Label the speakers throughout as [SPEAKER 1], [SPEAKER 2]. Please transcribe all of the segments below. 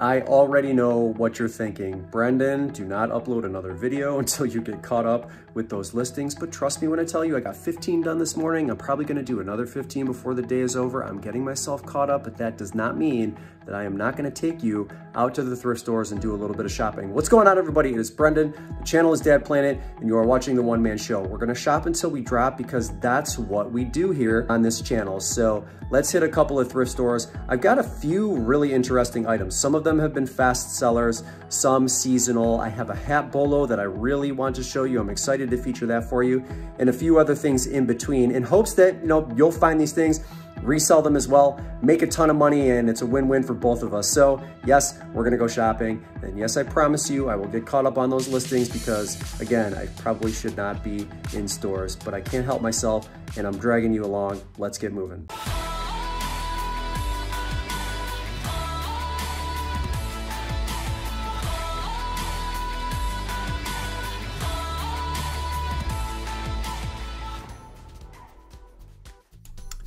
[SPEAKER 1] I already know what you're thinking. Brendan, do not upload another video until you get caught up with those listings. But trust me when I tell you, I got 15 done this morning. I'm probably gonna do another 15 before the day is over. I'm getting myself caught up, but that does not mean that I am not gonna take you out to the thrift stores and do a little bit of shopping. What's going on everybody? It is Brendan. The channel is Dad Planet and you are watching the One Man Show. We're gonna shop until we drop because that's what we do here on this channel. So let's hit a couple of thrift stores. I've got a few really interesting items. Some of them have been fast sellers, some seasonal. I have a hat bolo that I really want to show you. I'm excited to feature that for you and a few other things in between in hopes that, you know, you'll find these things resell them as well, make a ton of money, and it's a win-win for both of us. So yes, we're gonna go shopping. And yes, I promise you, I will get caught up on those listings because again, I probably should not be in stores, but I can't help myself and I'm dragging you along. Let's get moving.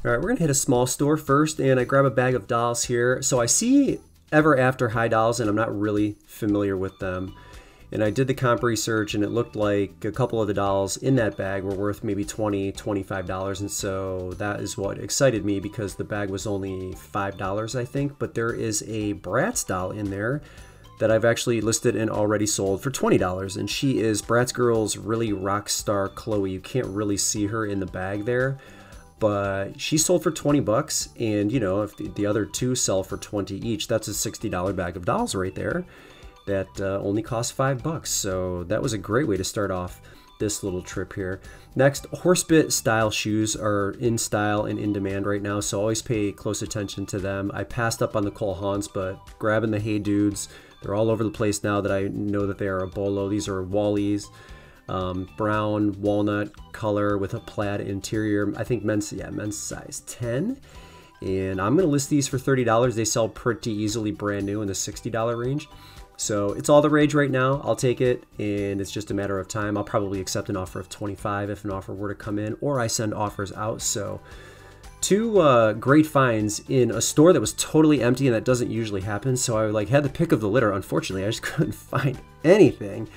[SPEAKER 1] All right, we're gonna hit a small store first and I grab a bag of dolls here. So I see Ever After High Dolls and I'm not really familiar with them. And I did the comp research and it looked like a couple of the dolls in that bag were worth maybe 20 $25. And so that is what excited me because the bag was only $5, I think. But there is a Bratz doll in there that I've actually listed and already sold for $20. And she is Bratz Girlz really rock star Chloe. You can't really see her in the bag there but she sold for 20 bucks and you know if the, the other two sell for 20 each that's a $60 bag of dolls right there that uh, only cost five bucks. So that was a great way to start off this little trip here. Next horsebit style shoes are in style and in demand right now so always pay close attention to them. I passed up on the cole haans but grabbing the hey dudes they're all over the place now that i know that they are a bolo. These are Wallys um, brown walnut color with a plaid interior. I think men's yeah men's size 10. And I'm gonna list these for $30. They sell pretty easily brand new in the $60 range. So it's all the rage right now. I'll take it, and it's just a matter of time. I'll probably accept an offer of 25 if an offer were to come in, or I send offers out. So two uh, great finds in a store that was totally empty, and that doesn't usually happen. So I like had the pick of the litter. Unfortunately, I just couldn't find anything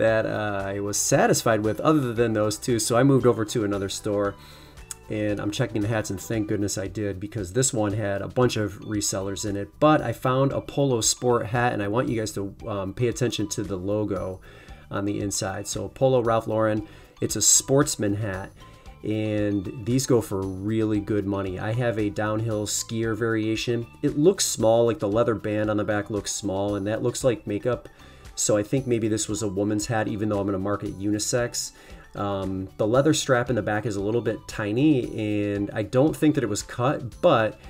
[SPEAKER 1] that uh, I was satisfied with other than those two. So I moved over to another store and I'm checking the hats and thank goodness I did because this one had a bunch of resellers in it. But I found a Polo Sport hat and I want you guys to um, pay attention to the logo on the inside. So Polo Ralph Lauren, it's a sportsman hat and these go for really good money. I have a downhill skier variation. It looks small, like the leather band on the back looks small and that looks like makeup so I think maybe this was a woman's hat, even though I'm going to market unisex. Um, the leather strap in the back is a little bit tiny, and I don't think that it was cut, but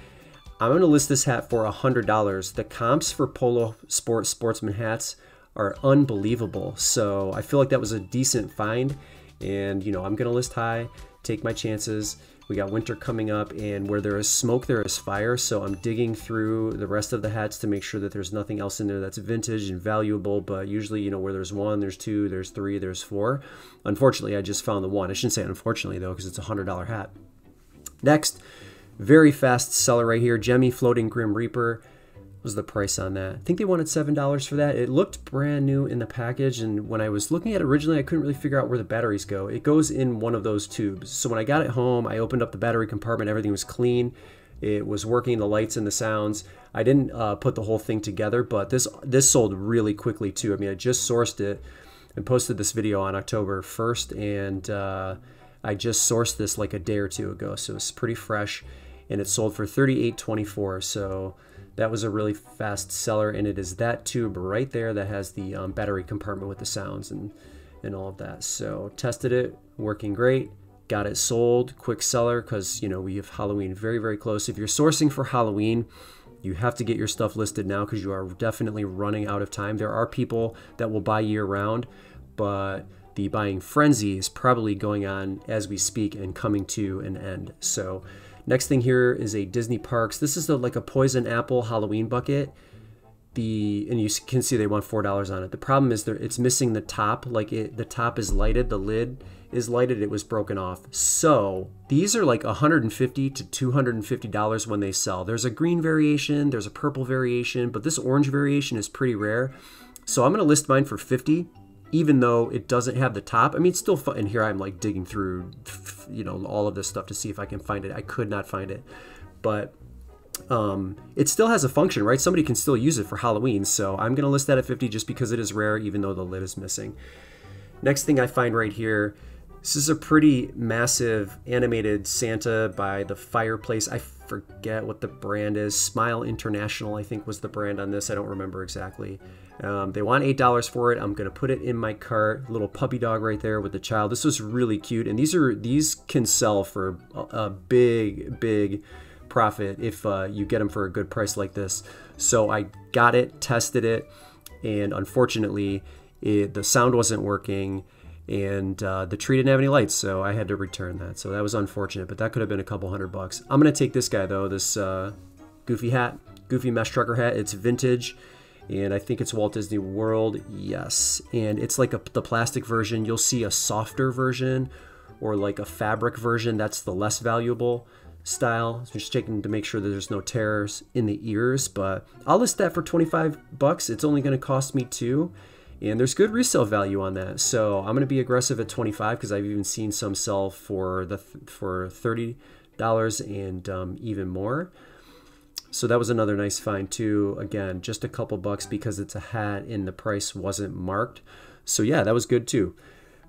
[SPEAKER 1] I'm going to list this hat for $100. The comps for Polo Sport Sportsman hats are unbelievable. So I feel like that was a decent find, and you know, I'm going to list high, take my chances. We got winter coming up, and where there is smoke, there is fire. So I'm digging through the rest of the hats to make sure that there's nothing else in there that's vintage and valuable. But usually, you know, where there's one, there's two, there's three, there's four. Unfortunately, I just found the one. I shouldn't say unfortunately, though, because it's a $100 hat. Next, very fast seller right here, Gemmy Floating Grim Reaper was the price on that. I think they wanted $7 for that. It looked brand new in the package, and when I was looking at it originally, I couldn't really figure out where the batteries go. It goes in one of those tubes. So when I got it home, I opened up the battery compartment, everything was clean. It was working, the lights and the sounds. I didn't uh, put the whole thing together, but this this sold really quickly too. I mean, I just sourced it and posted this video on October 1st, and uh, I just sourced this like a day or two ago, so it's pretty fresh, and it sold for 38.24. So that was a really fast seller, and it is that tube right there that has the um, battery compartment with the sounds and, and all of that. So tested it, working great. Got it sold, quick seller, because you know we have Halloween very, very close. If you're sourcing for Halloween, you have to get your stuff listed now because you are definitely running out of time. There are people that will buy year round, but the buying frenzy is probably going on as we speak and coming to an end. So Next thing here is a Disney Parks. This is like a poison apple Halloween bucket. The and you can see they want four dollars on it. The problem is there it's missing the top. Like it, the top is lighted, the lid is lighted, it was broken off. So these are like 150 to 250 dollars when they sell. There's a green variation, there's a purple variation, but this orange variation is pretty rare. So I'm gonna list mine for 50, even though it doesn't have the top. I mean, it's still fun. And here I'm like digging through, you know, all of this stuff to see if I can find it. I could not find it, but um, it still has a function, right? Somebody can still use it for Halloween. So I'm gonna list that at 50 just because it is rare, even though the lid is missing. Next thing I find right here this is a pretty massive animated Santa by the fireplace. I forget what the brand is. Smile International, I think, was the brand on this. I don't remember exactly. Um, they want $8 for it. I'm going to put it in my cart. Little puppy dog right there with the child. This was really cute. And these are these can sell for a, a big, big profit if uh, you get them for a good price like this. So I got it, tested it, and unfortunately, it, the sound wasn't working and uh, the tree didn't have any lights, so I had to return that. So that was unfortunate, but that could have been a couple hundred bucks. I'm gonna take this guy though, this uh, Goofy hat, Goofy mesh trucker hat. It's vintage, and I think it's Walt Disney World. Yes, and it's like a, the plastic version. You'll see a softer version, or like a fabric version. That's the less valuable style. So just checking to make sure that there's no tears in the ears, but I'll list that for 25 bucks. It's only gonna cost me two and there's good resale value on that. So I'm going to be aggressive at 25 because I've even seen some sell for the for $30 and um, even more. So that was another nice find too. Again, just a couple bucks because it's a hat and the price wasn't marked. So yeah, that was good too.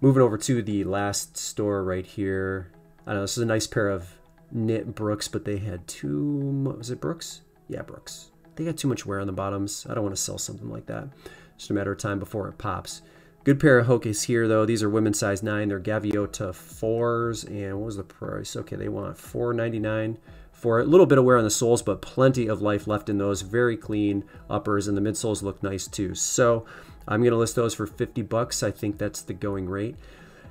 [SPEAKER 1] Moving over to the last store right here. I know this is a nice pair of knit Brooks, but they had too. Was it Brooks? Yeah, Brooks. They got too much wear on the bottoms. I don't want to sell something like that. Just a matter of time before it pops. Good pair of Hoka's here, though. These are women's size 9. They're Gaviota 4s. And what was the price? Okay, they want $4.99 for a little bit of wear on the soles, but plenty of life left in those. Very clean uppers, and the midsoles look nice, too. So I'm going to list those for 50 bucks. I think that's the going rate.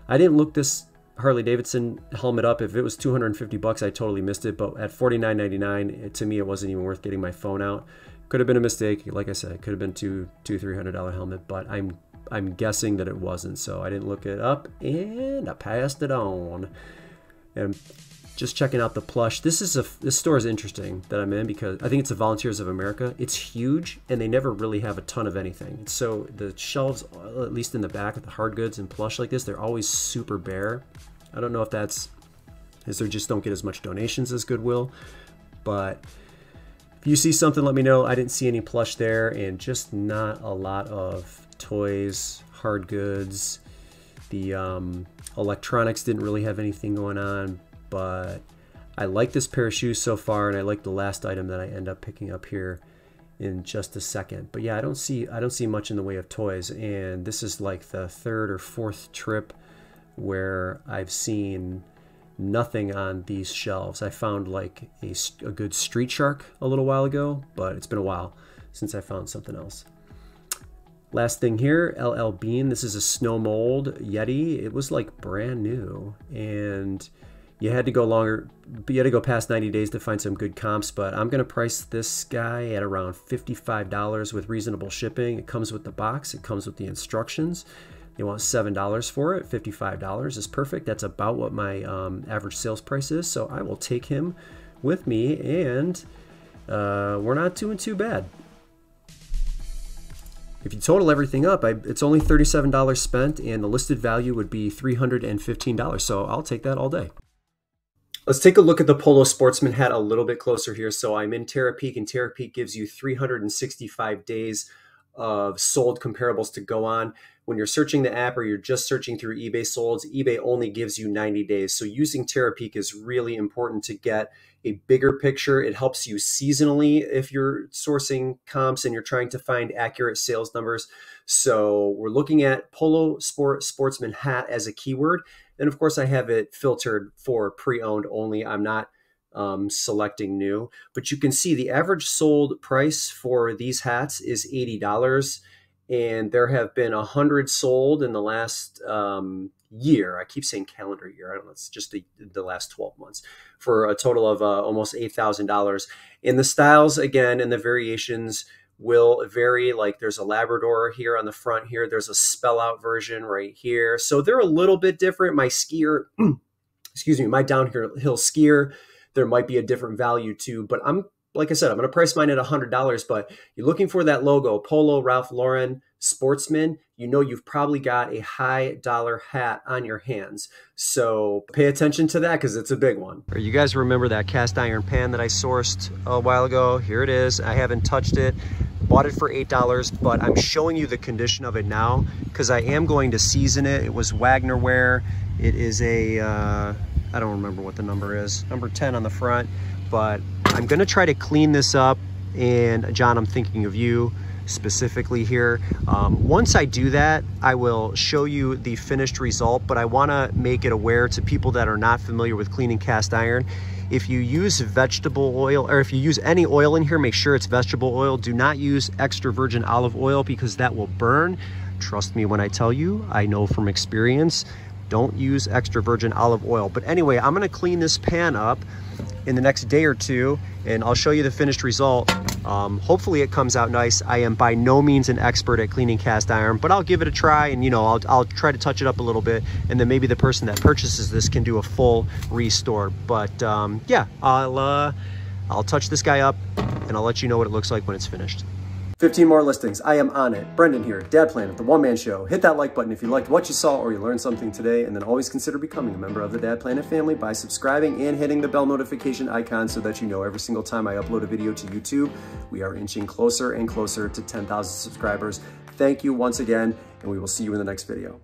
[SPEAKER 1] I didn't look this Harley Davidson helmet up. If it was 250 bucks, I totally missed it. But at 49.99, to me, it wasn't even worth getting my phone out. Could have been a mistake. Like I said, it could have been two, two, three hundred dollar helmet, but I'm I'm guessing that it wasn't. So I didn't look it up, and I passed it on. And just checking out the plush. This is a this store is interesting that I'm in because I think it's the Volunteers of America. It's huge, and they never really have a ton of anything. So the shelves, at least in the back of the hard goods and plush like this, they're always super bare. I don't know if that's is they just don't get as much donations as Goodwill, but if you see something, let me know. I didn't see any plush there and just not a lot of toys, hard goods. The um, electronics didn't really have anything going on, but I like this pair of shoes so far and I like the last item that I end up picking up here in just a second. But yeah, I don't see I don't see much in the way of toys and this is like the third or fourth trip where I've seen nothing on these shelves. I found like a, a good Street Shark a little while ago, but it's been a while since I found something else. Last thing here, LL Bean. This is a snow mold Yeti. It was like brand new, and you had to go longer, you had to go past 90 days to find some good comps. But I'm gonna price this guy at around $55 with reasonable shipping. It comes with the box. It comes with the instructions. They want $7 for it. $55 is perfect. That's about what my um, average sales price is. So I will take him with me, and uh, we're not doing too bad. If you total everything up, I, it's only $37 spent, and the listed value would be $315. So I'll take that all day. Let's take a look at the Polo Sportsman hat a little bit closer here. So I'm in Terapeak, and Terapeak gives you 365 days of sold comparables to go on when you're searching the app or you're just searching through eBay solds, eBay only gives you 90 days. So using Terapeak is really important to get a bigger picture. It helps you seasonally if you're sourcing comps and you're trying to find accurate sales numbers. So we're looking at Polo Sport Sportsman hat as a keyword. And of course, I have it filtered for pre-owned only. I'm not um, selecting new, but you can see the average sold price for these hats is $80 and there have been a hundred sold in the last um, year. I keep saying calendar year. I don't know. It's just the, the last 12 months for a total of uh, almost $8,000. In the styles, again, and the variations, will vary. Like there's a Labrador here on the front here. There's a spell out version right here. So they're a little bit different. My skier, excuse me, my downhill skier, there might be a different value too, but I'm like I said, I'm going to price mine at $100, but you're looking for that logo, Polo, Ralph Lauren, Sportsman, you know you've probably got a high dollar hat on your hands. So pay attention to that because it's a big one. You guys remember that cast iron pan that I sourced a while ago? Here it is. I haven't touched it. Bought it for $8, but I'm showing you the condition of it now because I am going to season it. It was Wagner ware. It is a uh, I don't remember what the number is, number 10 on the front, but I'm gonna try to clean this up and John, I'm thinking of you specifically here. Um, once I do that, I will show you the finished result, but I wanna make it aware to people that are not familiar with cleaning cast iron. If you use vegetable oil, or if you use any oil in here, make sure it's vegetable oil. Do not use extra virgin olive oil because that will burn. Trust me when I tell you, I know from experience, don't use extra virgin olive oil. But anyway, I'm gonna clean this pan up in the next day or two and I'll show you the finished result. Um, hopefully it comes out nice. I am by no means an expert at cleaning cast iron, but I'll give it a try and you know, I'll, I'll try to touch it up a little bit and then maybe the person that purchases this can do a full restore. But um, yeah, I'll, uh, I'll touch this guy up and I'll let you know what it looks like when it's finished. 15 more listings. I am on it. Brendan here, Dad Planet, the one man show. Hit that like button if you liked what you saw or you learned something today, and then always consider becoming a member of the Dad Planet family by subscribing and hitting the bell notification icon so that you know every single time I upload a video to YouTube. We are inching closer and closer to 10,000 subscribers. Thank you once again, and we will see you in the next video.